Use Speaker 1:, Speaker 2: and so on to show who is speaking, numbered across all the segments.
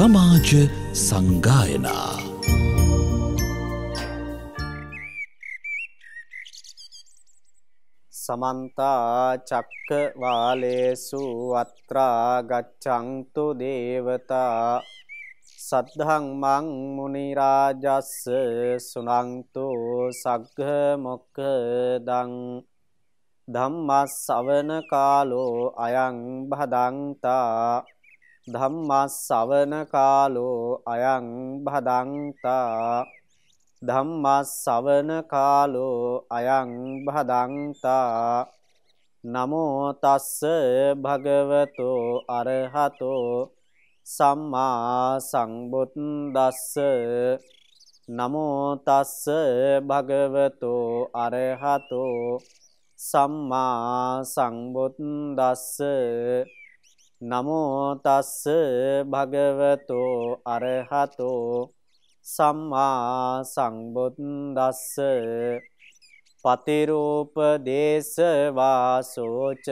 Speaker 1: සමාජ සංගායනා.
Speaker 2: සමන්තා චක්කවාලේසු අත්‍රා ගච්ඡන්තු දේවතා. සද්ධං මං මුනි රාජස්ස සුනන්තු සග්ග මොක්ඛදං. ධම්මස්සවන කාලෝ අයං භදන්තා. ධම්මස්සවන කාලෝ අයං භදන්තා. ධම්මස්සවන කාලෝ අයං භදන්තා. නමෝ තස්ස භගවතෝ අරහතෝ. සම්මා සංබුද්දස්ස නමෝ තස්ස භගවතෝ අරහතෝ. සම්මා සංබුද්දස්ස නමෝ තස්ස භගවතෝ අරහතෝ සම්මා සංබුද්දස්ස පතිරූප දේශවාසෝච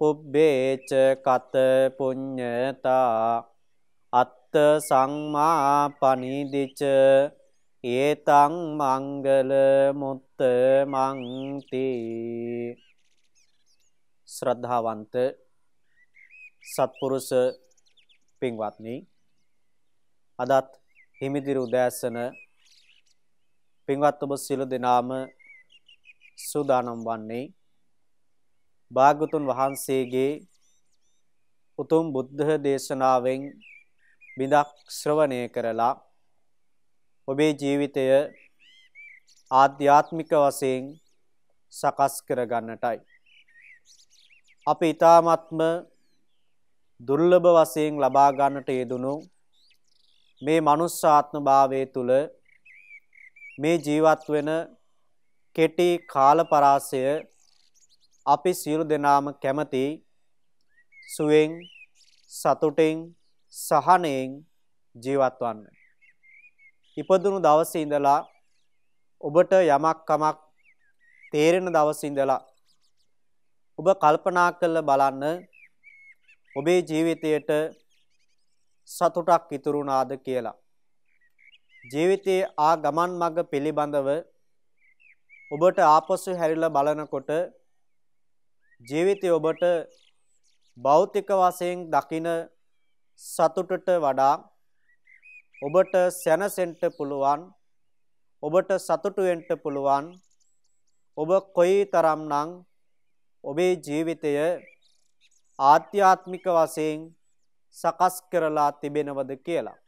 Speaker 2: පුබ්බේච කත පුඤ්ඤතා අත්ත සංමා පනිදිච ඒතං මංගල මුත්ත මංති ශ්‍රද්ධාවන්ත සත්පුරුෂ පින්වත්නි අදත් හිමිදිරි උදෑසන පින්වත් ඔබ සියලු දෙනාම සූදානම් වන්නේ භාගතුන් වහන්සේගේ උතුම් බුද්ධ දේශනාවෙන් බිඳක් ශ්‍රවණය කරලා ඔබේ ජීවිතය ආධ්‍යාත්මික වශයෙන් සකස් කරගන්නටයි. අපි ඊ타ත්ම දුර්ලභ වශයෙන් ලබා ගන්නට යෙදුණු මේ මනුස්සාත්ම භාවයේ තුල මේ ජීවත් වෙන කෙටි කාල පරාසය අපි සියලු දෙනාම කැමති සුවෙන් සතුටින් සහනයෙන් ජීවත් වන්න. ඉපදුණු දවසේ ඉඳලා ඔබට යමක් කමක් තේරෙන දවසේ ඉඳලා ඔබ කල්පනා කරලා බලන්න ඔබේ ජීවිතයට සතුටක් ඉතුරුනාද කියලා. ජීවිතයේ ආ ගමන් මඟ පිළිබඳව ඔබට ආපසු හැරිලා බලනකොට ජීවිතය ඔබට භෞතික වශයෙන් දකින සතුටට වඩා ඔබට සැනසෙන්න පුළුවන් ඔබට සතුටු වෙන්න පුළුවන් ඔබ කොයිතරම්නම් ඔබේ ජීවිතය ආධ්‍යාත්මික වශයෙන් සකස් කරලා තිබෙනවද කියලා.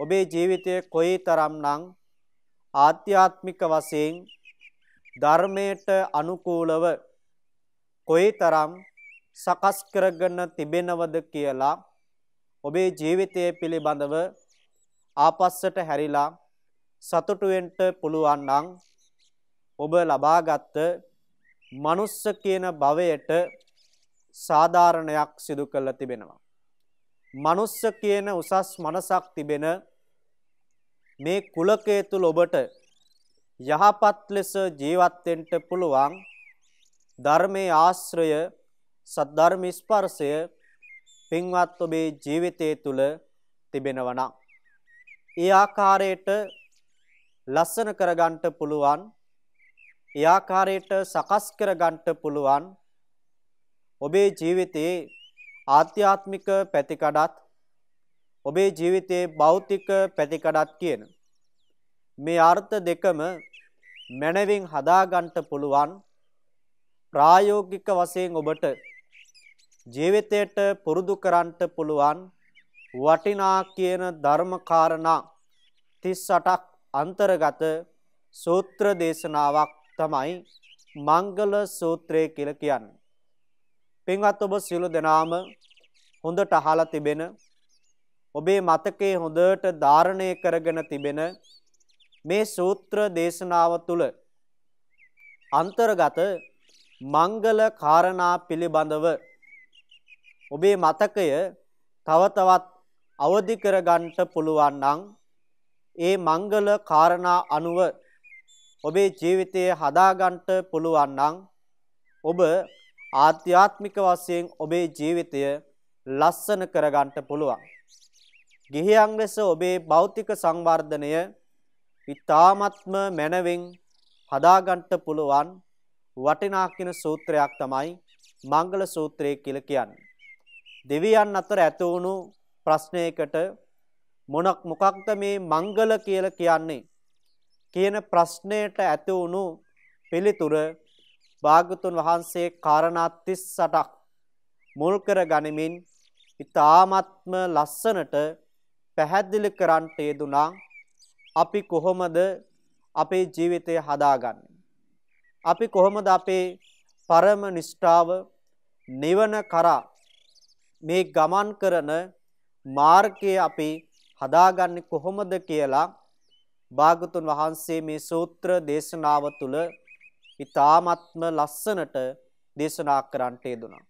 Speaker 2: ඔබේ ජීවිතය කොයිතරම්නම් ආධ්‍යාත්මික වශයෙන් ධර්මයට අනුකූලව කොයිතරම් සකස් කරගෙන තිබෙනවද කියලා ඔබේ ජීවිතය පිළිබඳව ආපස්සට හැරිලා සතුටු වෙන්න පුළුවන් නම් ඔබ ලබාගත් මනුස්ස කියන භවයට සාධාරණයක් සිදු කරලා තිබෙනවා. මනුස්ස කියන උසස් මනසක් තිබෙන මේ කුලකය තුල ඔබට යහපත් ලෙස ජීවත් වෙන්න පුළුවන් ධර්මයේ ආශ්‍රය සද්ධර්ම ස්පර්ශය පින්වත් ඔබේ ජීවිතය තුල තිබෙනවා නම් ඒ ආකාරයට ලස්සන කරගන්න පුළුවන් ඒ ආකාරයට සකස් කරගන්න පුළුවන් ඔබේ ජීවිතයේ ආධ්‍යාත්මික පැතිකඩත් ඔබේ ජීවිතයේ භෞතික පැතිකඩත් කියන මේ අර්ථ දෙකම මනවින් හදාගන්න පුළුවන් ප්‍රායෝගික වශයෙන් ඔබට ජීවිතයට පුරුදු කරන්නට පුළුවන් වටිනා කියන ධර්මකාරණා 38ක් අන්තර්ගත සූත්‍ර දේශනාවක් තමයි මංගල සූත්‍රය කියලා කියන්නේ. පින්වත් ඔබ සියලු දෙනාම හොඳට අහලා තිබෙන ඔබේ මතකයේ හොඳට ධාරණය කරගෙන තිබෙන මේ සූත්‍ර දේශනාව තුළ අන්තර්ගත මංගල කාරණා පිළිබඳව ඔබේ මතකය තව තවත් අවදි කරගන්නට පුළුවන් නම් ඒ මංගල කාරණා අනුව ඔබේ ජීවිතය හදාගන්නට පුළුවන් නම් ඔබ ආධ්‍යාත්මික වශයෙන් ඔබේ ජීවිතය ලස්සන කරගන්නට පුළුවන්. ගිහියන් ලෙස ඔබේ භෞතික සංවර්ධනය ඉතාමත්ම මැනවින් හදාගන්න පුළුවන් වටිනා කියන සූත්‍රයක් තමයි මංගල සූත්‍රය කියලා කියන්නේ. දෙවියන් අතර ඇති වුණු ප්‍රශ්නයකට මොනක් මොකක්ද මේ මංගල කියලා කියන්නේ කියන ප්‍රශ්නයට ඇති වුණු පිළිතුර භාගතුන් වහන්සේ කාරණා 38ක් මුල් කර ගනිමින් ඊ타ත්ම ලස්සනට පැහැදිලි කරන්නට යෙදුනා අපි කොහොමද අපේ ජීවිතය හදාගන්නේ? අපි කොහොමද අපේ පරම නිෂ්ඨාව නිවන කරා මේ ගමන් කරන මාර්ගය අපි හදාගන්නේ කොහොමද කියලා භාගතුන් වහන්සේ මේ සූත්‍ර දේශනාව තුළ ඊ타ත්ම ලස්සනට දේශනා කරන්නට යෙදුනා.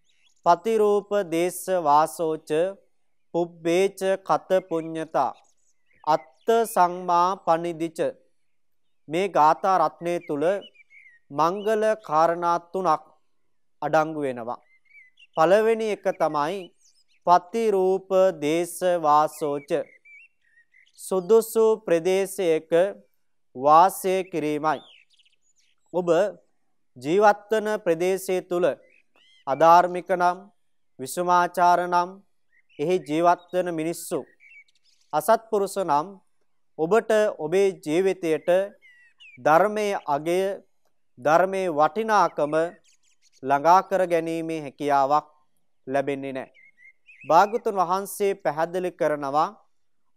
Speaker 2: පතිරූප දේශ වාසෝච පුබ්බේච කත පුඤ්ඤතා අත්ත සංමා පනිදිච මේ ගාථා රත්නයේ තුල මංගල කාරණා තුනක් අඩංගු වෙනවා. පළවෙනි එක තමයි පතිරූප දේශ වාසෝච සුදුසු ප්‍රදේශයක වාසය කිරීමයි. ඔබ ජීවත්වන ප්‍රදේශය තුල අධාර්මික නම් විසුමාචාර නම් එහි ජීවත්වන මිනිස්සු අසත්පුරුෂ නම් ඔබට ඔබේ ජීවිතයට ධර්මයේ අගය ධර්මයේ වටිනාකම ළඟා කර ගැනීමේ හැකියාවක් ලැබෙන්නේ නැහැ. භාගතුන් වහන්සේ පැහැදිලි කරනවා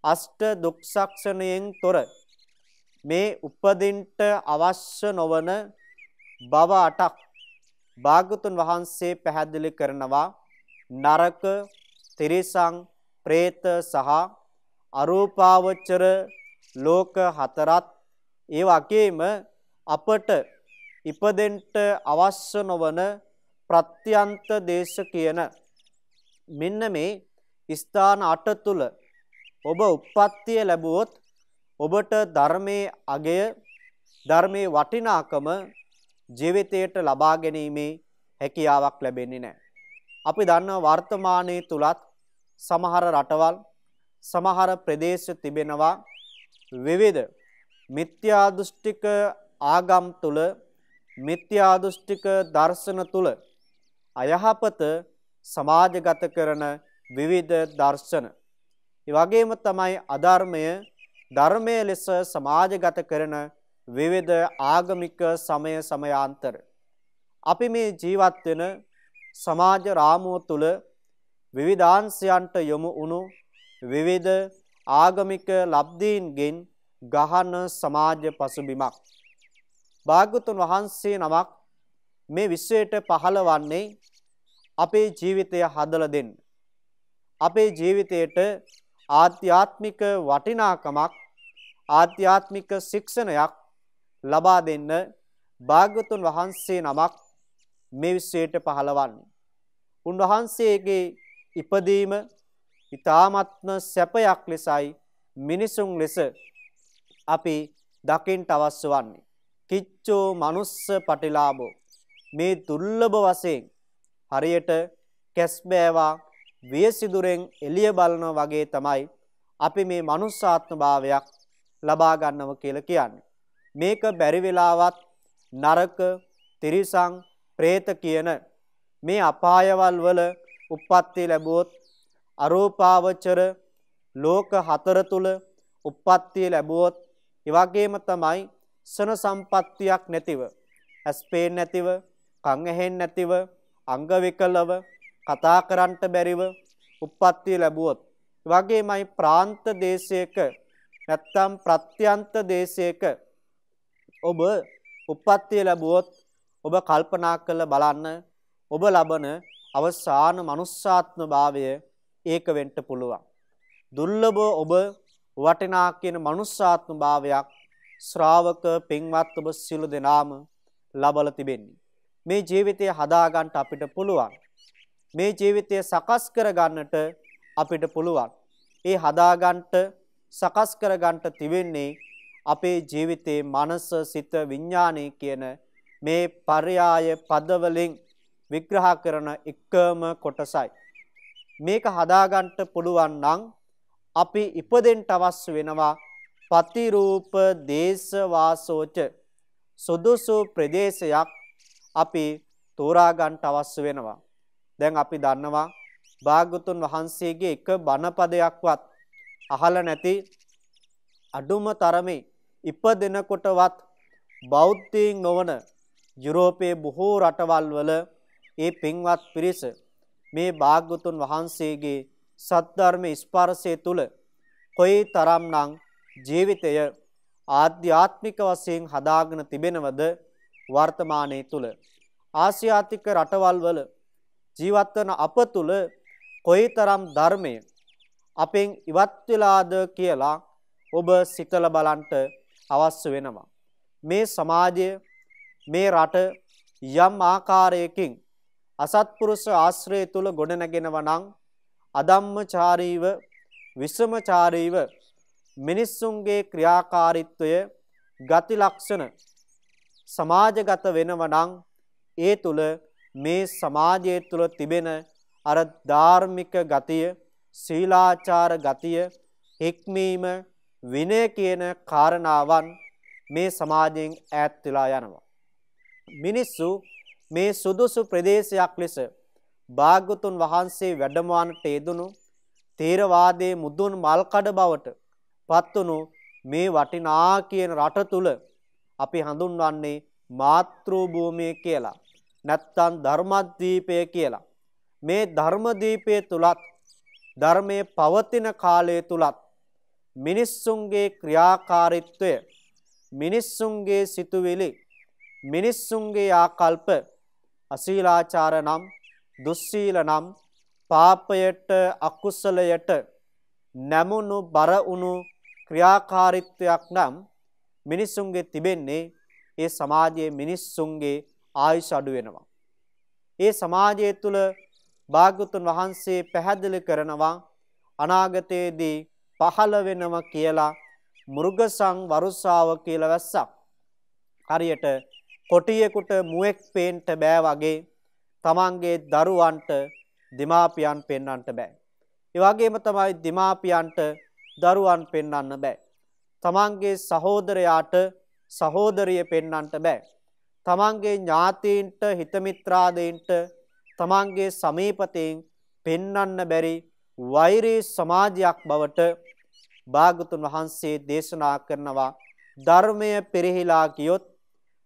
Speaker 2: අෂ්ට දුක්සක්ෂණයෙන් තොර මේ උපදින්ට අවශ්‍ය නොවන බව අටක් භාගතුන් වහන්සේ පැහැදිලි කරනවා. නරක තිරිසං പ്രേත සහ අරූපාවචර ලෝක හතරත්. ඒ වගේම අපට ඉපදෙන්ට අවශ්‍ය නොවන ප්‍රත්‍යන්ත දේශ කියන මෙන්න මේ ස්ථාන 8 තුල ඔබ උප්පත්තිය ලැබුවොත් ඔබට ධර්මයේ අගය ධර්මයේ වටිනාකම ජීවිතයට ලබා ගැනීමේ හැකියාවක් ලැබෙන්නේ නැහැ. අපි දන්නවා වර්තමානයේ තුලත් සමහර රටවල් සමහර ප්‍රදේශ තිබෙනවා විවිධ මිත්‍යා දෘෂ්ටික ආගම් තුල මිත්‍යා දෘෂ්ටික දර්ශන තුල අයහපත සමාජගත කරන විවිධ දර්ශන. ඒ වගේම තමයි අධර්මය ධර්මයේ ලෙස සමාජගත කරන විවිධ ආගමික සමය සමයාන්තර. අපි මේ ජීවත් වෙන සමාජ රාමුව තුල විවිධාංශයන්ට යොමු වුණු විවිධ ආගමික ලබ්ධීන්ගෙන් ගහන සමාජ පසුබිමක්. භාග්‍යතුන් වහන්සේ නමක් මේ විශ්වයට පහළවන්නේ අපේ ජීවිතය හදලා දෙන්න. අපේ ජීවිතයට ආධ්‍යාත්මික වටිනාකමක් ආධ්‍යාත්මික ශික්ෂණයක් ලබා දෙන්න භාග්‍යතුන් වහන්සේ නමක් මේ විශ්වයට පහළවන්නේ. උන්වහන්සේගේ ඉපදීම ඊ타ත්ම සැපයක් ලෙසයි මිනිසුන් ලෙස අපි දකින්ට අවශ්‍ය වන්නේ. කිච්චෝ මනුස්ස පටිලාභෝ මේ දුර්ලභ වශයෙන් හරියට කැස්බෑවා වියසිදුරෙන් එළිය බලනවා වගේ තමයි අපි මේ මනුස්සාත්ම භාවයක් ලබා ගන්නව කියලා කියන්නේ. මේක බැරි වෙලාවත් නරක, තිරිසං, പ്രേත කියන මේ අපායවල් වල උප්පත්ති ලැබුවොත් අරූපාවචර ලෝක හතර තුල උප්පත්ති ලැබුවොත් ඒ වගේම තමයි සන සම්පත්තියක් නැතිව ඇස්පේන් නැතිව කන් ඇහෙන් නැතිව අංග විකලව කතා කරන්නට බැරිව උප්පත්තිය ලැබුවොත් වගේමයි ප්‍රාන්ත දේශයක නැත්තම් ප්‍රත්‍යන්ත දේශයක ඔබ උප්පත්තිය ලැබුවොත් ඔබ කල්පනා කරලා බලන්න ඔබ ලබන අවසාන මනුස්සාත්ම භාවය ඒක වෙන්න පුළුවන්. දුර්ලභ ඔබ වටිනා කියන මනුස්සාත්ම භාවයක් ශ්‍රාවක පින්වත් ඔබ සියලු දෙනාම ලබලා තිබෙන්නේ. මේ ජීවිතය හදාගන්න අපිට පුළුවන්. මේ ජීවිතය සකස් කරගන්නට අපිට පුළුවන්. ඒ හදාගන්නට සකස් කරගන්නට තිබෙන්නේ අපේ ජීවිතේ මනස, සිත, විඥානය කියන මේ පරයාය පදවලින් විග්‍රහ කරන එකම කොටසයි. මේක හදාගන්නට පුළුවන් නම් අපි ඉපදෙන්න අවශ්‍ය වෙනවා පතිරූප දේශ වාසෝච සුදුසු ප්‍රදේශයක් අපි තෝරා ගන්න අවශ්‍ය වෙනවා දැන් අපි දන්නවා භාගතුන් වහන්සේගේ එක බණපදයක්වත් අහල නැති අඩුම තරමේ ඉපදෙනකොටවත් බෞද්ධීන් නොවන යුරෝපයේ බොහෝ රටවල් වල ඒ පින්වත් පිරිස මේ භාග්‍යතුන් වහන්සේගේ සද්ධර්ම ස්පර්ශය තුල කොයි තරම්නම් ජීවිතය ආධ්‍යාත්මික වශයෙන් හදාගෙන තිබෙනවද වර්තමානයේ තුල ආසියාතික රටවල් වල ජීවත් වන අප තුල කොයිතරම් ධර්මය අපෙන් ඉවත් වෙලාද කියලා ඔබ සිතලා බලන්න අවශ්‍ය වෙනවා. මේ සමාජය මේ රට යම් ආකාරයකින් අසත්පුරුෂ ආශ්‍රය තුල ගොඩනගෙනවා නම් අදම්මචාරීව විසමචාරීව මිනිස්සුන්ගේ ක්‍රියාකාරීත්වය ගති ලක්ෂණ සමාජගත වෙනවා නම් ඒ තුල මේ සමාජය තුල තිබෙන අර ධාර්මික ගතිය සීලාචාර ගතිය හික්මීම විනය කියන කාරණාවන් මේ සමාජයෙන් ඈත් වෙලා යනවා මිනිස්සු මේ සුදුසු ප්‍රදේශයක් ලෙස භාග්‍යතුන් වහන්සේ වැඩමවන්නට යෙදුණු තේරවාදයේ මුදුන් මල්කඩ බවට පත්වුණු මේ වටිනා කියන රට තුල අපි හඳුන්වන්නේ මාතෘ භූමිය කියලා. නැත්තම් ධර්මද්වීපය කියලා. මේ ධර්මදීපය තුලත් ධර්මයේ පවතින කාලය තුලත් මිනිස්සුන්ගේ ක්‍රියාකාරීත්වය මිනිස්සුන්ගේ සිතුවිලි මිනිස්සුන්ගේ ආකල්ප අසීලාචාර නම් දුස්සීල නම් පාපයට අකුසලයට නැමුණු බර වුණු ක්‍රියාකාරීත්වයක් නම් මිනිස්සුන්ගේ තිබෙන්නේ ඒ සමාජයේ මිනිස්සුන්ගේ ආයුෂ අඩු වෙනවා. ඒ සමාජය තුළ භාග්‍යතුන් වහන්සේ පැහැදිලි කරනවා අනාගතයේදී පහළ වෙනවා කියලා මුර්ගසං වරුසාව කියලා වැස්සක්. හරියට කොටියෙකුට මුවෙක් පේන්ට බෑ වගේ තමන්ගේ දරුවන්ට දෙමාපියන් පෙන්වන්නට බෑ. ඒ වගේම තමයි දෙමාපියන්ට දරුවන් පෙන්වන්න බෑ. තමන්ගේ සහෝදරයාට සහෝදරිය පෙන්වන්නට බෑ. තමන්ගේ ඥාතීන්ට හිතමිත්‍රාදීන්ට තමන්ගේ සමීපතෙන් පෙන්වන්න බැරි වෛරී සමාජයක් බවට භාගතුන් වහන්සේ දේශනා කරනවා. ධර්මය පෙරහිලා ගියොත්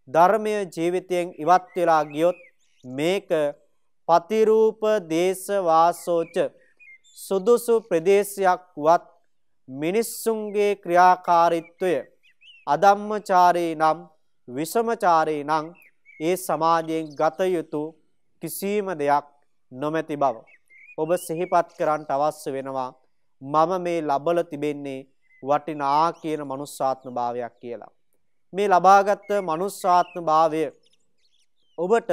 Speaker 2: ධර්මය ජීවිතයෙන් ඉවත් වෙලා ගියොත් මේක පතිරූප දේශ වාසෝච සුදුසු ප්‍රදේශයක් වත් මිනිස්සුන්ගේ ක්‍රියාකාරීත්වය අදම්මචාරී නම් විෂමචාරී නම් ඒ සමාජයෙන් ගත යුතු කිසිම දෙයක් නොමැති බව. ඔබ සිහිපත් කරන්නට අවශ්‍ය වෙනවා මම මේ ලබල තිබෙන්නේ වටිනා කියන මනුස්සාත්ම භාවයක් කියලා. මේ ලබාගත් මනුස්සාත්ම භාවය ඔබට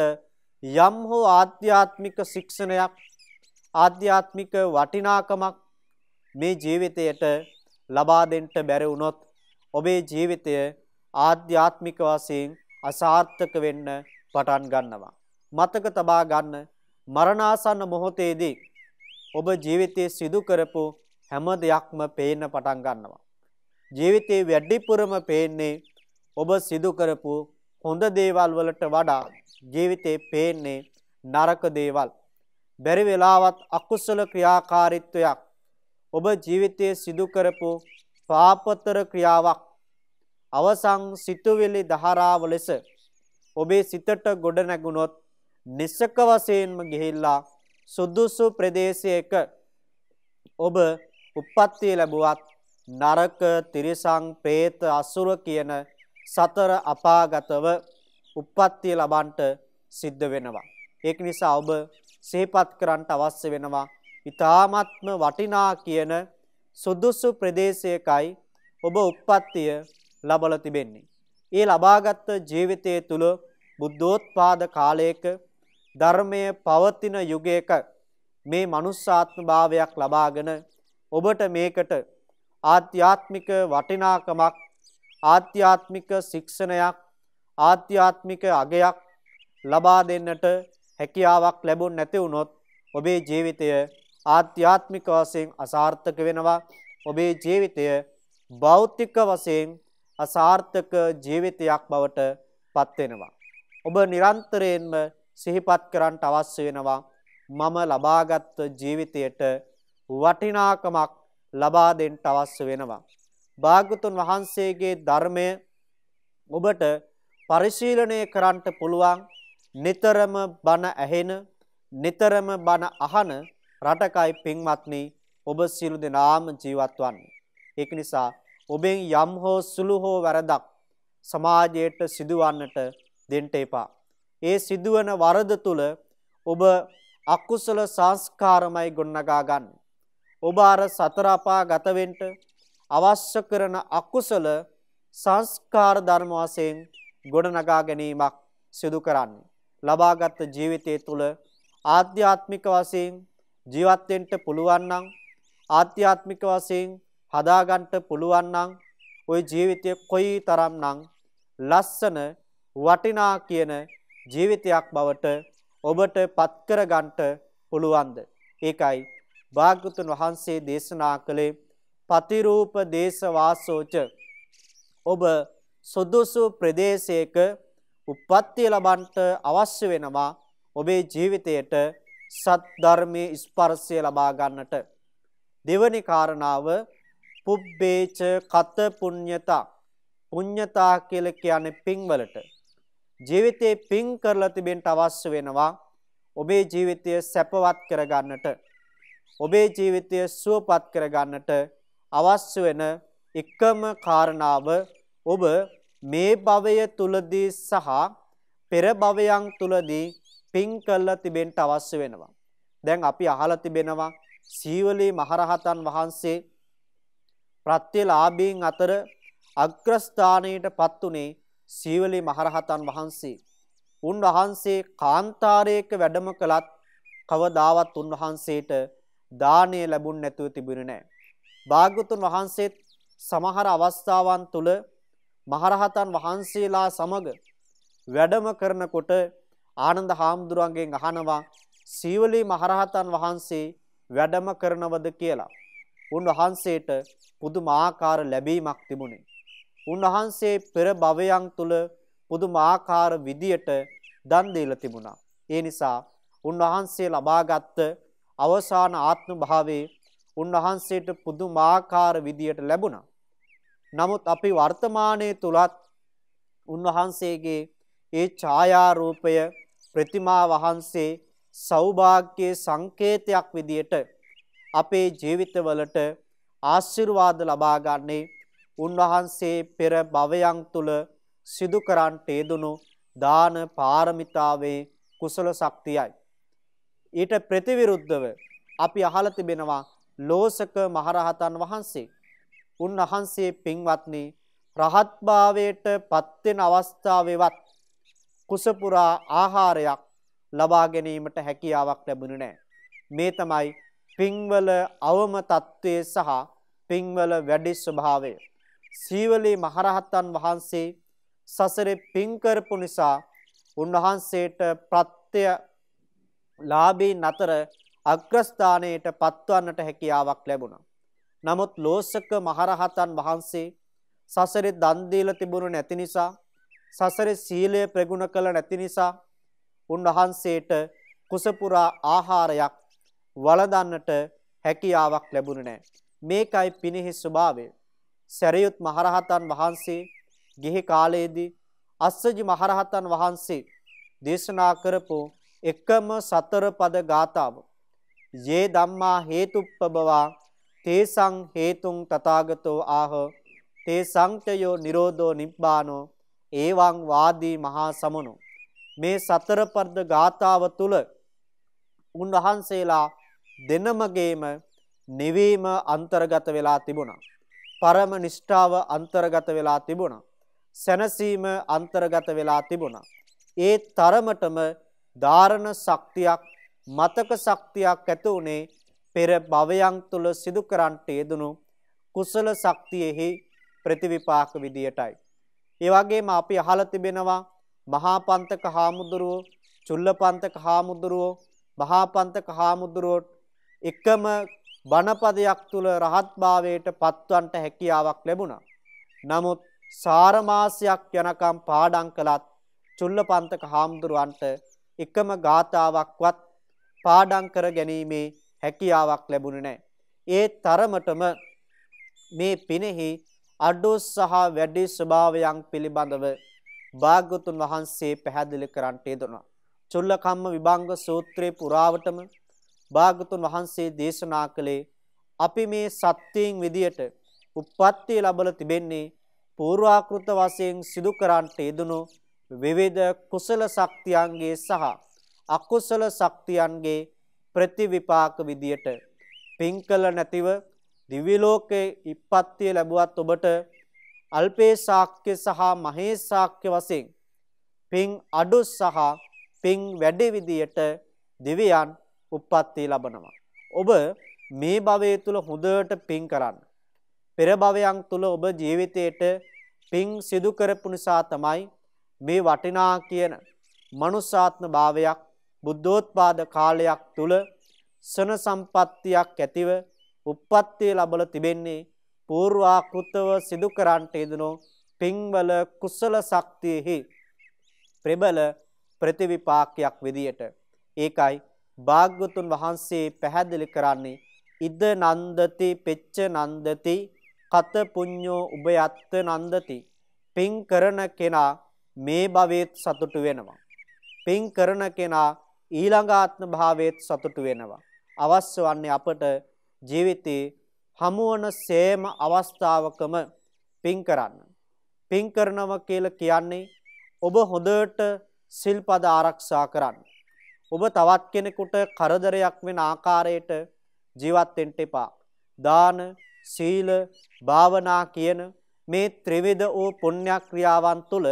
Speaker 2: යම් හෝ ආධ්‍යාත්මික ශික්ෂණයක් ආධ්‍යාත්මික වටිනාකමක් මේ ජීවිතයට ලබා දෙන්න බැරි වුණොත් ඔබේ ජීවිතය ආධ්‍යාත්මික වශයෙන් අසාර්ථක වෙන්න පටන් ගන්නවා. මතක තබා ගන්න මරණාසන්න මොහොතේදී ඔබ ජීවිතයේ සිදු කරපු හැම දෙයක්ම පේන්න පටන් ගන්නවා. ජීවිතේ වැඩිපුරම පේන්නේ ඔබ සිදු කරපු හොඳ දේවල් වලට වඩා ජීවිතේ පේන්නේ නරක දේවල්. බැරි වෙලාවත් අකුසල ක්‍රියාකාරීත්වයක් ඔබ ජීවිතයේ සිදු කරපු පාපතර ක්‍රියාවක් අවසන් සිතුවිලි ධාරාව ලෙස ඔබේ සිතට ගොඩ නැගුණොත් නිසක වශයෙන්ම ගිහිල්ලා සුදුසු ප්‍රදේශයක ඔබ උප්පත්ති ලැබුවත් නරක තිරිසං പ്രേත අසුර කියන සතර අපාගතව උප්පත්ති ලබන්නට සිද්ධ වෙනවා. ඒක නිසා ඔබ සිහිපත් කරන්න අවශ්‍ය වෙනවා. ඊ타ත්ම වටිනා කියන සුදුසු ප්‍රදේශයකයි ඔබ උප්පත්තිය ලබලා තිබෙන්නේ. ඒ ලබාගත් ජීවිතයේ තුල බුද්ධෝත්පාද කාලයක ධර්මයේ පවතින යුගයක මේ මනුස්සාත්ම භාවයක් ලබාගෙන ඔබට මේකට ආධ්‍යාත්මික වටිනාකමක් ආධ්‍යාත්මික ශික්ෂණයක් ආධ්‍යාත්මික අගයක් ලබා දෙන්නට හැකියාවක් ලැබුණ නැති වුණොත් ඔබේ ජීවිතය ආධ්‍යාත්මික වශයෙන් අසාර්ථක වෙනවා ඔබේ ජීවිතය භෞතික වශයෙන් අසාර්ථක ජීවිතයක් බවට පත් වෙනවා. ඔබ නිරන්තරයෙන්ම සිහිපත් කරන්න අවශ්‍ය වෙනවා මම ලබාගත් ජීවිතයට වටිනාකමක් ලබා දෙන්න අවශ්‍ය වෙනවා. භාග්‍යතුන් වහන්සේගේ ධර්මය ඔබට පරිශීලනය කරන්න පුළුවන් නිතරම බණ ඇහෙන නිතරම බණ අහන රටකයි පින්වත්නි ඔබ සියලු දෙනාම ජීවත් වන්නේ. ඒක නිසා ඔබෙන් යම් හෝ සුළු හෝ වැරදක් සමාජයට සිදුවන්නට දෙන්න එපා. ඒ සිදුවන වරද තුල ඔබ අකුසල සංස්කාරමයි ගොඩනගා ගන්න. ඔබ අර සතර අපා ගත වෙන්න අවශ්‍ය කරන අකුසල සංස්කාර ධර්ම වශයෙන් ගොඩනගා ගැනීමක් සිදු කරන්නේ. ලබාගත් ජීවිතය තුළ ආධ්‍යාත්මික වශයෙන් ජීවත් වෙන්න පුළුවන් නම් ආධ්‍යාත්මික වශයෙන් හදාගන්න පුළුවන් නම් ওই ජීවිතය කොයි තරම්නම් ලස්සන වටිනා කියන ජීවිතයක් බවට ඔබට පත් කර ගන්නට පුළුවන්ද? ඒකයි භාග්‍යතුන් වහන්සේ දේශනා කළේ පතිරූප දේශ වාසෝච ඔබ සුදුසු ප්‍රදේශයක උප්පත්තිය ලබන්නට අවශ්‍ය වෙනවා ඔබේ ජීවිතයට සත් ධර්මයේ ස්පර්ශය ලබා ගන්නට. දෙවැනි කාරණාව පුබ්බේච කත පුඤ්ඤතා. පුඤ්ඤතා කියලා කියන්නේ පින්වලට. ජීවිතේ පින් කරලා තිබෙන්න අවශ්‍ය වෙනවා ඔබේ ජීවිතය සැපවත් කරගන්නට. ඔබේ ජීවිතය සුවපත් කරගන්නට අවශ්‍ය වෙන එකම කාරණාව ඔබ මේ භවය තුලදී සහ පෙර භවයන් තුලදී පින් කළා තිබෙන්න අවශ්‍ය වෙනවා. දැන් අපි අහලා තිබෙනවා සීවලී මහරහතන් වහන්සේ ප්‍රත්‍යලාභීන් අතර අග්‍රස්ථානයට පත් උනේ සීවලී මහරහතන් වහන්සේ. උන්වහන්සේ කාන්තාරයක වැඩම කළත් කවදාවත් උන්වහන්සේට දානය ලැබුණ නැතුව තිබුණේ නැහැ. භාග්‍යතුන් වහන්සේත් සමහර අවස්ථාවන් තුල මහරහතන් වහන්සේලා සමග වැඩම කරනකොට ආනන්ද හාමුදුරුවන්ගෙන් අහනවා සීවලී මහරහතන් වහන්සේ වැඩම කරනවද කියලා. උන්වහන්සේට පුදුමාකාර ලැබීමක් තිබුණේ. උන්වහන්සේ පෙර භවයන් තුල පුදුමාකාර විදියට දන් දීලා තිබුණා. ඒ නිසා උන්වහන්සේ ලබාගත් අවසාන ආත්ම භාවයේ උන්වහන්සේට පුදුමාකාර විදියට ලැබුණා. නමුත් අපි වර්තමානයේ තුලත් උන්වහන්සේගේ ඒ ඡායාරූපය ප්‍රතිමා වහන්සේ සෞභාග්‍යයේ සංකේතයක් විදියට අපේ ජීවිතවලට ආශිර්වාද ලබා ගන්නේ උන්වහන්සේ පෙර භවයන් තුල සිදු කරන්ට යෙදුණු දාන පාරමිතාවේ කුසල ශක්තියයි. ඊට ප්‍රතිවිරුද්ධව අපි අහලා තිබෙනවා ලෝසක මහරහතන් වහන්සේ. උන්වහන්සේ පින්වත්නි රහත්භාවයට පත්වෙන අවස්ථාවේවත් කුසපුරා ආහාරයක් ලබා ගැනීමට හැකියාවක් ලැබුණේ නැහැ. මේ තමයි පින්වල අවම తත්වයේ සහ පින්වල වැඩි ස්වභාවය. සීවලී මහරහතන් වහන්සේ සසරේ පින් කරපු නිසා උන්වහන්සේට ප්‍රත්‍ය ලාභීන් අතර අග්‍රස්ථානයට පත්වන්නට හැකියාවක් ලැබුණා. නමුත් ලෝසක මහරහතන් වහන්සේ සසරේ දන් දීලා තිබුණු නැති නිසා සසරේ සීලය ප්‍රගුණ කළ නැති නිසා උන්වහන්සේට කුසපුරා ආහාරයක් වළඳන්නට හැකියාවක් ලැබුණේ නැහැ. මේකයි පිනෙහි ස්වභාවය. සරියුත් මහරහතන් වහන්සේ ගිහි කාලයේදී අස්සජි මහරහතන් වහන්සේ දේශනා කරපු එකම සතර පද ගාතාව යේ ධම්මා හේතුප්පබවා තේසං හේතුං තථාගතෝ ආහ තේසංචයෝ නිරෝධෝ නිබ්බානෝ ඒවං වාදී මහා සමනෝ මේ සතර පද ගාතාව තුල උන්වහන්සේලා දෙනමගේම නිවීම අන්තර්ගත වෙලා තිබුණා. පරම නිෂ්ඨාව අන්තර්ගත වෙලා තිබුණා. සැනසීම අන්තර්ගත වෙලා තිබුණා. ඒ තරමටම ධාරණ ශක්තියක් මතක ශක්තියක් ඇති උනේ පෙර භවයන් තුල සිදු කරන්ට යෙදුණු කුසල ශක්තියෙහි ප්‍රතිවිපාක විදියටයි. ඒ වගේම අපි අහලා තිබෙනවා මහා පන්තක හාමුදුරුවෝ චුල්ලපන්තක හාමුදුරුවෝ මහා පන්තක හාමුදුරුවෝ එකම බණපදයක් තුල රහත්භාවයට පත්වන්නට හැකියාවක් ලැබුණා. නමුත් සාරමාසයක් යනකම් පාඩම් කළත් චුල්ලපන්තක හාමුදුරුවන්ට එකම ගාතාවක්වත් පාඩම් කර ගැනීමේ හැකියාවක් ලැබුණේ නැහැ. ඒ තරමටම මේ පිනෙහි අඩු සහ වැඩි ස්වභාවයන් පිළිබඳව භාග්‍යතුන් වහන්සේ පැහැදිලි කරන්නට යෙදුණා. චුල්ලකම්ම විභංග සූත්‍රයේ පුරාවටම භාග්‍යතුන් වහන්සේ දේශනා කළේ අපි මේ සත්‍යයෙන් විදියට උප්පත්තිය ලැබලා තිබෙන්නේ පූර්වාකෘත වශයෙන් සිදු කරන්නට යෙදුණු විවිධ කුසල ශක්තියන්ගේ සහ අකුසල ශක්තියන්ගේ ප්‍රතිවිපාක විදියට පින් කළ නැතිව දිව්‍ය ලෝකේ ඉප්පත්තිය ලැබුවත් ඔබට අල්පේ ශාක්‍ය සහ මහේ ශාක්‍ය වශයෙන් පින් අඩු සහ පින් වැඩි විදියට දිව්‍යයන් උප්පත්තිය ලබනවා. ඔබ මේ භවයේ තුල හොඳට පින් කරන්න. පෙර භවයන් තුල ඔබ ජීවිතේට පින් සිදු කරපු නිසා තමයි මේ වටිනා කියන මනුසාත්ම භාවයක් බුද්ධෝත්පාද කාලයක් තුල සන සම්පත්තියක් ඇතිව උප්පත්තිය ලැබල තිබෙන්නේ పూర్වාකෘතව සිදු කරන්නට යෙදුණු පින්වල කුසල ශක්තියෙහි ප්‍රබල ප්‍රතිවිපාකයක් විදියට ඒකයි භාග්‍යතුන් වහන්සේ පැහැදිලි කරන්නේ ඉද නන්දති පෙච්ච නන්දති කත පුඤ්ඤෝ උභයත්ත නන්දති පින් කරන කෙනා මේ භවෙත් සතුටු වෙනවා පින් කරන කෙනා ඊළඟ ආත්ම භාවයේත් සතුටු වෙනවා අවශ්‍ය වන්නේ අපට ජීවිතේ හමුවන සෑම අවස්ථාවකම පින් කරන්න. පින් කරනව කියලා කියන්නේ ඔබ හොඳට සිල්පද ආරක්ෂා කරන්න. ඔබ තවත් කෙනෙකුට කරදරයක් වෙන ආකාරයට ජීවත් වෙන්න එපා. දාන, සීල, භාවනා කියන මේ ත්‍රිවිධ වූ පුණ්‍ය ක්‍රියාවන් තුළ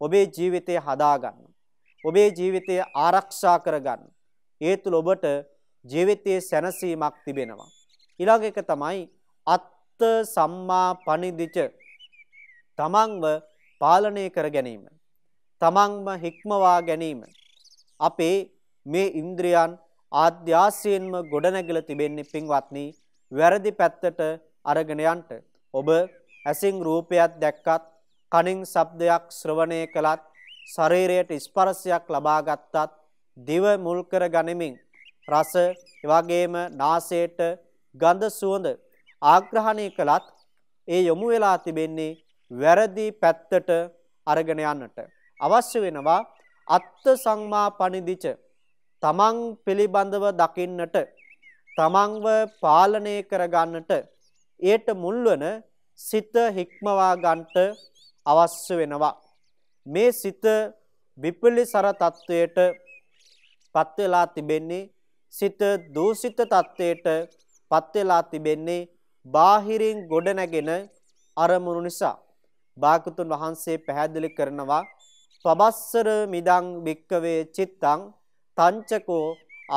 Speaker 2: ඔබේ ජීවිතය හදාගන්න. ඔබේ ජීවිතය ආරක්ෂා කරගන්න. ඒ තුළ ඔබට ජීවිතයේ සැනසීමක් තිබෙනවා. ඊළඟ එක තමයි අත්ත සම්මා පනිදිච තමන්ව පාලනය කර ගැනීම. තමන්ම හික්මවා ගැනීම. අපේ මේ ඉන්ද්‍රියන් ආධ්‍යාසයෙන්ම ගොඩනැගිලා තිබෙන්නේ පින්වත්නි වැරදි පැත්තට අරගෙන යන්න. ඔබ ඇසින් රූපයක් දැක්කත්, කනින් ශබ්දයක් ශ්‍රවණය කළත්, ශරීරයට ස්පර්ශයක් ලබා ගත්තත්, දිව මුල් කර ගනිමින් රස, එවැගේම නාසයට ගඳ සුවඳ ආග්‍රහණය කළත් ඒ යොමු වෙලා තිබෙන්නේ වැරදි පැත්තට අරගෙන යන්නට අවශ්‍ය වෙනවා අත්ත සංමා පනිදිච තමන් පිළිබඳව දකින්නට තමන්ව පාලනය කරගන්නට ඒට මුල්වන සිත හික්මවා ගන්නට අවශ්‍ය වෙනවා මේ සිත විපලිසර තත්වයට පත් වෙලා තිබෙන්නේ සිත දූෂිත තත්වයට පත් වෙලා තිබෙන්නේ බාහිරින් ගොඩනැගෙන අරමුණු නිසා. භාගතුන් වහන්සේ පැහැදිලි කරනවා පබස්සර මිදං භික්කවේ චිත්තං තංචකෝ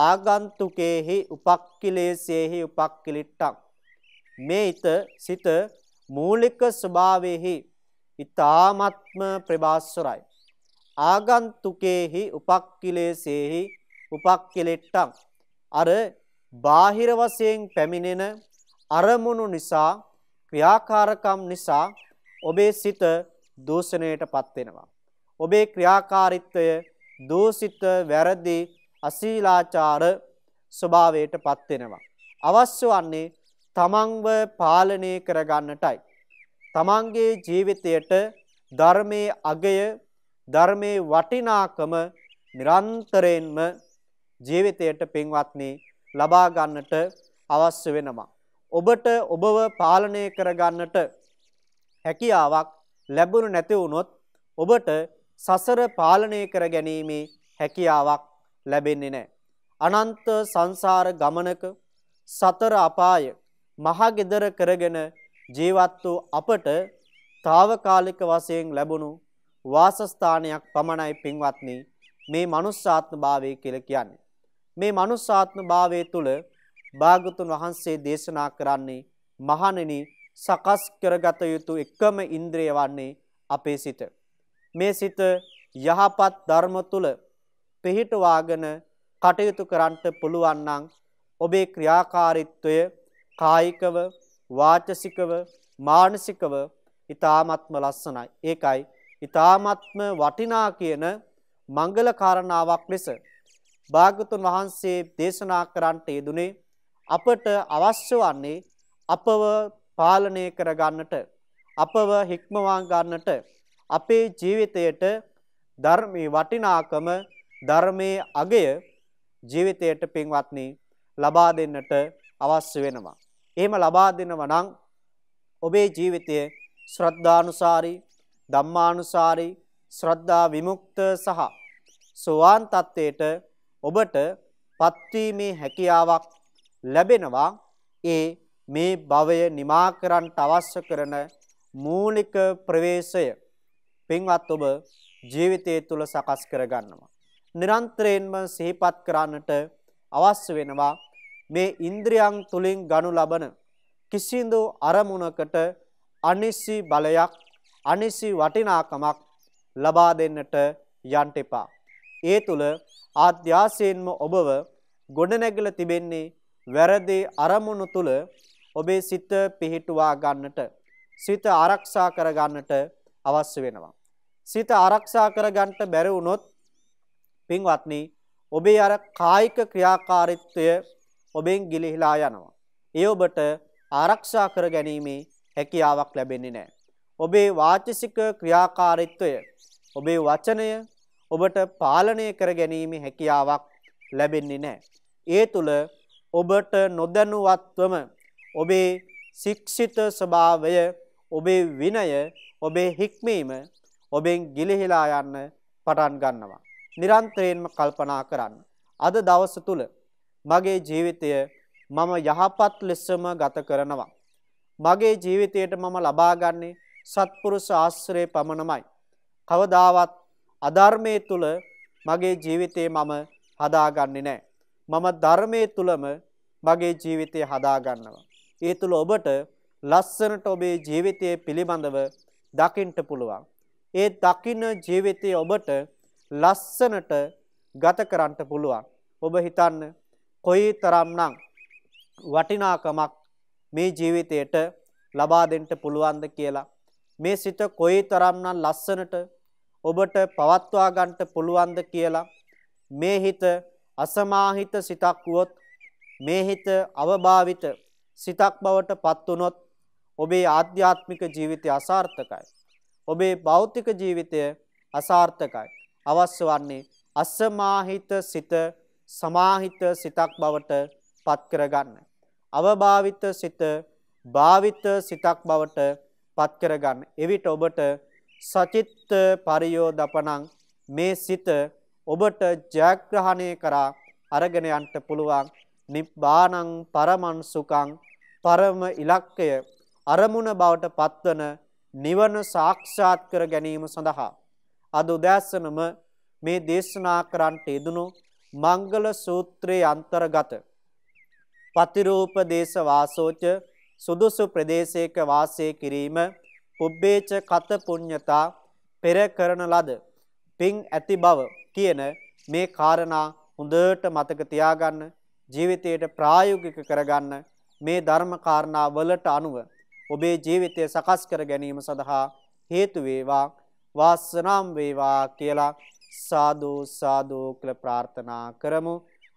Speaker 2: ආගන්තුකේහි උපක්ඛිලේසේහි උපක්ඛිලිට්ටං. මේ ිත සිත මූලික ස්වභාවයේහි ඊ타ත්ම ප්‍රභාස්වරයි ආගන්තුකේහි උපක්ඛිලේසේහි උපක්ඛිලිට්ටං. අර බාහිර වශයෙන් පැමිණෙන අරමුණු නිසා ක්‍රියාකාරකම් නිසා ඔබේ සිත දූෂණයටපත් වෙනවා. ඔබේ ක්‍රියාකාරීත්වය දූෂිත වැරදි අශීලාචාර ස්වභාවයටපත් වෙනවා. අවශ්‍ය වන්නේ තමන්ව පාලනය කරගන්නටයි. තමන්ගේ ජීවිතයට ධර්මයේ අගය ධර්මයේ වටිනාකම නිරන්තරයෙන්ම ජීවිතයට පින්වත්නි ලබා ගන්නට අවශ්‍ය වෙනවා. ඔබට ඔබව පාලනය කරගන්නට හැකියාවක් ලැබුණු නැති වුණොත් ඔබට සසර පාලනය කර ගැනීමේ හැකියාවක් ලැබෙන්නේ නැහැ. අනන්ත සංසාර ගමනක සතර අපාය මහගෙදර කරගෙන ජීවත් වූ අපට తాවකාලික වශයෙන් ලැබුණු වාසස්ථානයක් පමණයි පින්වත්නි මේ manussාත්ම භාවය කියලා කියන්නේ. මේ manussාත්ම භාවයේ තුල භාගතුන් වහන්සේ දේශනා කරන්නේ මහණෙනි සකස් කරගත යුතු එකම ඉන්ද්‍රිය වන්නේ අපේ සිත. මේ සිත යහපත් ධර්ම තුල පිහිටවාගෙන කටයුතු කරන්නට පුළුවන් නම් ඔබේ ක්‍රියාකාරීත්වය කායිකව වාචසිකව මානසිකව ඊ타ත්ම ලස්සනයි. ඒකයි ඊ타ත්ම වටිනා කියන මංගල කාරණාවක් ලෙස භාගතුන් වහන්සේ දේශනා කරන්නට යෙදුනේ අපට අවශ්‍ය වන්නේ අපව පාලනය කරගන්නට අපව හික්මවා ගන්නට අපේ ජීවිතයට ධර්මයේ වටිනාකම ධර්මයේ අගය ජීවිතයට පින්වත්නි ලබා දෙන්නට අවශ්‍ය වෙනවා. එහෙම ලබා දෙනවා නම් ඔබේ ජීවිතය ශ්‍රද්ධානුසාරී ධම්මානුසාරී ශ්‍රද්ධා විමුක්ත සහ සෝවාන් තත්වයට ඔබට පත්වීමේ හැකියාවක් ලැබෙනවා ඒ මේ භවය නිමා කරන්නට අවශ්‍ය කරන මූලික ප්‍රවේශය පින්වත් ඔබ ජීවිතය තුළ සකස් කරගන්නවා. නිරන්තරයෙන්ම සිහිපත් කරන්නට අවශ්‍ය වෙනවා මේ ඉන්ද්‍රියන් තුලින් ගනු ලබන කිසිදු අරමුණකට අනිසි බලයක් අනිසි වටිනාකමක් ලබා දෙන්නට යන්ට එපා. ඒ තුල ආධ්‍යාසයෙන්ම ඔබව ගොඩනැගිලා තිබෙන්නේ වැරදි අරමුණු තුල ඔබේ සිත පිහිටුවා ගන්නට සිත ආරක්ෂා කර ගන්නට අවශ්‍ය වෙනවා. සිත ආරක්ෂා කර ගන්නට බැරි වුණොත් පින්වත්නි ඔබේ අර කායික ක්‍රියාකාරීත්වය ඔබෙන් ගිලිහිලා යනවා. ඒ ඔබට ආරක්ෂා කර ගැනීමේ හැකියාවක් ලැබෙන්නේ නැහැ. ඔබේ වාචසික ක්‍රියාකාරීත්වය ඔබේ වචනය ඔබට පාලනය කර ගැනීමේ හැකියාවක් ලැබෙන්නේ නැහැ. ඒ තුල ඔබට නොදැනුවත්වම ඔබේ ශික්ෂිත ස්වභාවය ඔබේ විනය ඔබේ හික්මීම ඔබෙන් ගිලිහිලා යන්න පටන් ගන්නවා. නිරන්තරයෙන්ම කල්පනා කරන්න. අද දවස තුල මගේ ජීවිතය මම යහපත් ලෙසම ගත කරනවා. මගේ ජීවිතයට මම ලබා ගන්නේ සත්පුරුෂ ආශ්‍රය පමණමයි. කවදාවත් අධර්මයේ තුල මගේ ජීවිතේ මම හදාගන්නේ නැහැ. මම ධර්මයේ තුලම මගේ ජීවිතය හදා ගන්නවා. ඒ තුල ඔබට ලස්සනට ඔබේ ජීවිතය පිළිබඳව දකින්න පුළුවන්. ඒ දකින්න ජීවිතය ඔබට ලස්සනට ගත කරන්න පුළුවන්. ඔබ හිතන්න කොයි තරම්නම් වටිනාකමක් මේ ජීවිතයට ලබා දෙන්න පුළුවන්ද කියලා. මේ සිත කොයි තරම්නම් ලස්සනට ඔබට පවත්වා ගන්නට පුළුවන්ද කියලා. මේ හිත අසමාහිත සිතක් වුවොත් මේ හිත අවභාවිත සිතක් බවට පත් වුනොත් ඔබේ ආධ්‍යාත්මික ජීවිතය අසාර්ථකයි. ඔබේ භෞතික ජීවිතය අසාර්ථකයි. අවශ්‍ය වන්නේ අසමාහිත සිත සමාහිත සිතක් බවට පත් කරගන්න. අවභාවිත සිත භාවිත සිතක් බවට පත් කරගන්න. එවිට ඔබට සචිත්ත පරියෝදපණං මේ සිත ඔබට ජයග්‍රහණය කරා අරගෙන යන්න පුළුවන් නිබ්බානං පරමං සුඛං පරම ඉලක්කය අරමුණ බවට පත්වන නිවන සාක්ෂාත් කර ගැනීම සඳහා. අද උදෑසනම මේ දේශනා කරන්නට යෙදුණු මංගල සූත්‍රයේ අන්තර්ගත පතිරූප දේශ වාසෝච සුදුසු ප්‍රදේශයක වාසය කිරීම පුබ්බේච කත පුඤ්ඤතා පෙර කරන ලද පින් ඇති බව කියන මේ කාරණා හොඳට මතක තියාගන්න ජීවිතයට ප්‍රායෝගික කරගන්න මේ ධර්ම කාරණා වලට අනුව ඔබේ ජීවිතය සකස් කර ගැනීම සඳහා හේතු වේවා වාසනාම් වේවා කියලා සාදු සාදු කියලා ප්‍රාර්ථනා කරමු.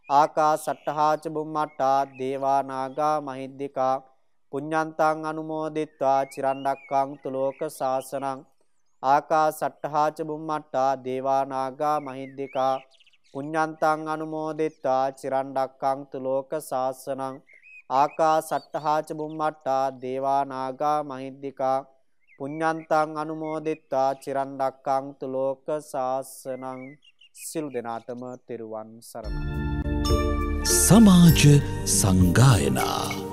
Speaker 2: ආකාසට්ඨාච බුම්මට්ටා දේවානාගා මහිද්దికා පුඤ්ඤන්තං අනුමෝදිත්වා චිරන්ඩක්ඛං තුලෝක සාසනං. ආකාසට්ඨාච බුම්මට්ටා දේවානාගා මහිද්దికා පුඤ්ඤන්තං අනුමෝදිත්වා චිරන්ඩක්ඛං තුලෝක සාසනං. ආකා සට්ඨහාච බුම්මට්ටා දේවා නාග මහිද්దికා පුඤ්ඤන්තං අනුමෝදිත්වා චිරණ්ඩක්කං තුලෝක සාසනං. සිල් දෙනාටම තෙරුවන් සරණයි.
Speaker 1: සමාජ සංගායනා